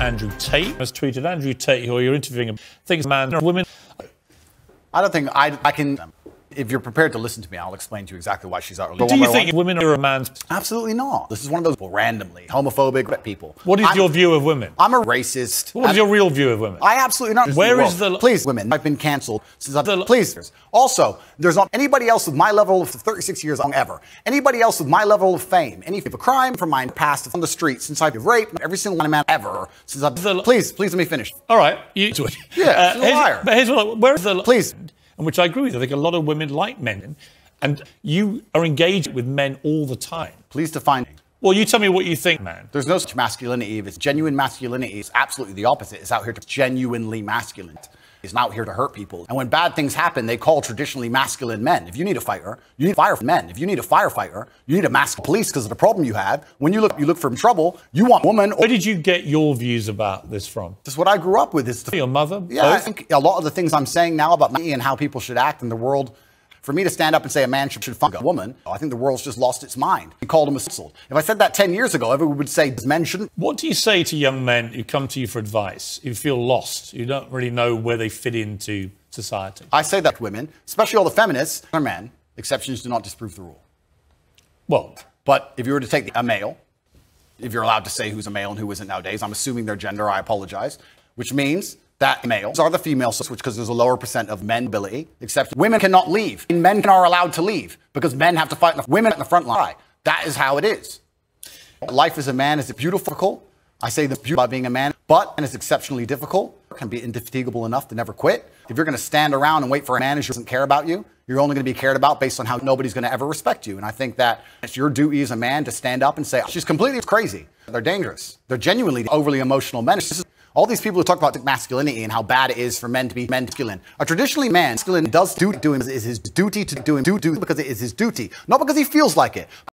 Andrew Tate has tweeted Andrew Tate, who you're interviewing, thinks man or women. I don't think I, I can. If you're prepared to listen to me, I'll explain to you exactly why she's out. Do you think women are a man's? Absolutely not. This is one of those randomly homophobic people. What is I'm, your view of women? I'm a racist. What is your real view of women? I absolutely not. Where is the please women? I've been cancelled since I've the, please. Also, there's not anybody else with my level of 36 years long ever. Anybody else with my level of fame, any of a crime from my past on the street since I've raped every single man ever since I've. The, please, please let me finish. All right, you. Yeah, uh, here's, liar. But here's what. Where is the please? And which I agree with. I think a lot of women like men, and you are engaged with men all the time. Please define. Well, you tell me what you think, man. There's no such masculinity. If it's genuine masculinity, it's absolutely the opposite. It's out here to genuinely masculine. He's not here to hurt people. And when bad things happen, they call traditionally masculine men. If you need a fighter, you need fire men. If you need a firefighter, you need a masculine police because of the problem you have. When you look, you look for trouble. You want woman. Where did you get your views about this from? Is what I grew up with. It's your mother. Yeah, both? I think a lot of the things I'm saying now about me and how people should act in the world for me to stand up and say a man should, should fuck a woman, I think the world's just lost its mind. He called him a soul. If I said that 10 years ago, everyone would say men shouldn't. What do you say to young men who come to you for advice, who feel lost, who don't really know where they fit into society? I say that to women, especially all the feminists, are men. Exceptions do not disprove the rule. Well, but if you were to take a male, if you're allowed to say who's a male and who isn't nowadays, I'm assuming their gender, I apologize, which means that males are the female switch because there's a lower percent of men ability, except women cannot leave. Men are allowed to leave because men have to fight the women at the front line. That is how it is. Life as a man is beautiful. I say beauty about being a man, but and it's exceptionally difficult. It can be indefatigable enough to never quit. If you're going to stand around and wait for a man who doesn't care about you, you're only going to be cared about based on how nobody's going to ever respect you. And I think that it's your duty as a man to stand up and say, she's completely crazy. They're dangerous. They're genuinely overly emotional men. All these people who talk about masculinity and how bad it is for men to be masculine. A traditionally man, masculine does do, do him is his duty to do him do, do because it is his duty, not because he feels like it.